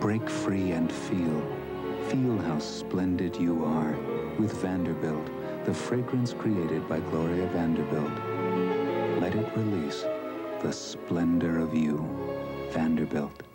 Break free and feel. Feel how splendid you are with Vanderbilt, the fragrance created by Gloria Vanderbilt. Let it release the splendor of you. Vanderbilt.